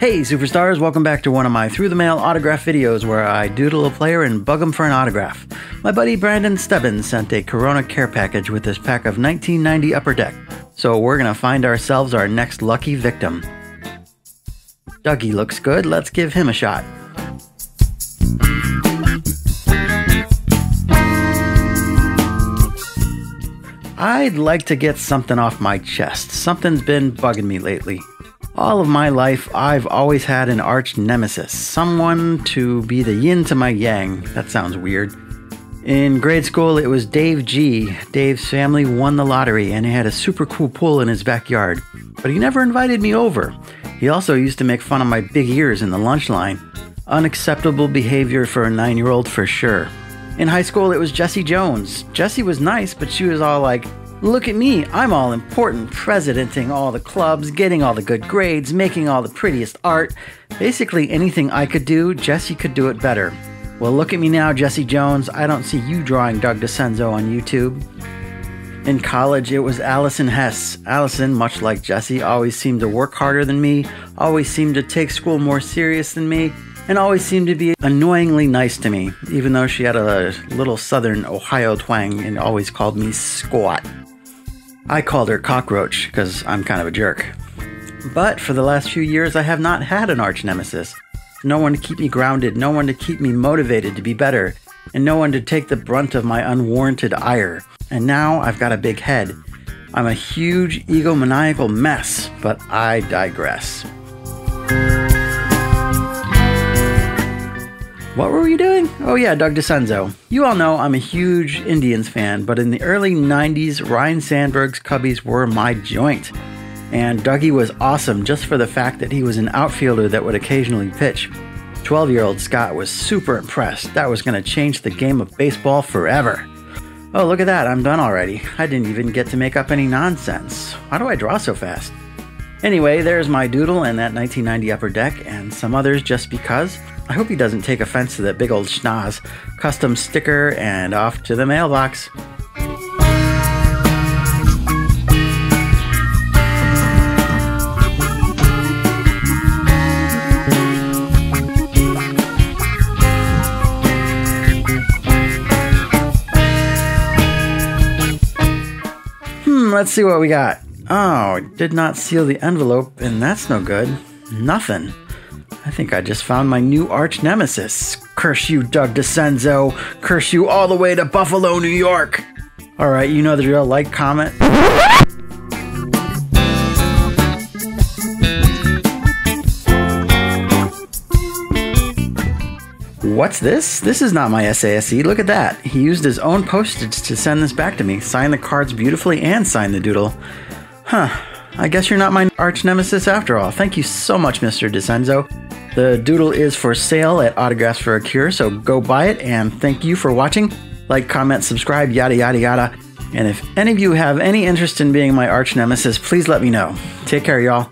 Hey, superstars, welcome back to one of my through the mail autograph videos where I doodle a player and bug them for an autograph. My buddy Brandon Stebbins sent a Corona care package with this pack of 1990 Upper Deck, so we're gonna find ourselves our next lucky victim. Dougie looks good, let's give him a shot. I'd like to get something off my chest. Something's been bugging me lately. All of my life, I've always had an arch nemesis, someone to be the yin to my yang. That sounds weird. In grade school, it was Dave G. Dave's family won the lottery and he had a super cool pool in his backyard, but he never invited me over. He also used to make fun of my big ears in the lunch line. Unacceptable behavior for a nine year old for sure. In high school, it was Jessie Jones. Jessie was nice, but she was all like, Look at me, I'm all important, presidenting all the clubs, getting all the good grades, making all the prettiest art. Basically, anything I could do, Jesse could do it better. Well, look at me now, Jesse Jones. I don't see you drawing Doug Dascenzo on YouTube. In college, it was Allison Hess. Allison, much like Jesse, always seemed to work harder than me, always seemed to take school more serious than me, and always seemed to be annoyingly nice to me, even though she had a little southern Ohio twang and always called me squat. I called her cockroach because I'm kind of a jerk. But for the last few years, I have not had an arch nemesis. No one to keep me grounded, no one to keep me motivated to be better, and no one to take the brunt of my unwarranted ire. And now I've got a big head. I'm a huge egomaniacal mess, but I digress. What were we doing? Oh, yeah, Doug Dascenzo. You all know I'm a huge Indians fan, but in the early 90s, Ryne Sandberg's Cubbies were my joint. And Dougie was awesome just for the fact that he was an outfielder that would occasionally pitch. 12 year old Scott was super impressed. That was going to change the game of baseball forever. Oh, look at that, I'm done already. I didn't even get to make up any nonsense. Why do I draw so fast? Anyway, there's my doodle and that 1990 upper deck, and some others just because. I hope he doesn't take offense to that big old schnoz. Custom sticker and off to the mailbox. Hmm, let's see what we got. Oh, did not seal the envelope, and that's no good. Nothing. I think I just found my new arch nemesis. Curse you, Doug Dascenzo. Curse you all the way to Buffalo, New York. All right, you know the drill. Like, comment. What's this? This is not my SASE. Look at that. He used his own postage to send this back to me. Signed the cards beautifully and signed the doodle. Huh. I guess you're not my arch nemesis after all. Thank you so much, Mr. Dascenzo. The doodle is for sale at Autographs for a Cure, so go buy it and thank you for watching. Like, comment, subscribe, yada yada yada. And if any of you have any interest in being my arch nemesis, please let me know. Take care, y'all.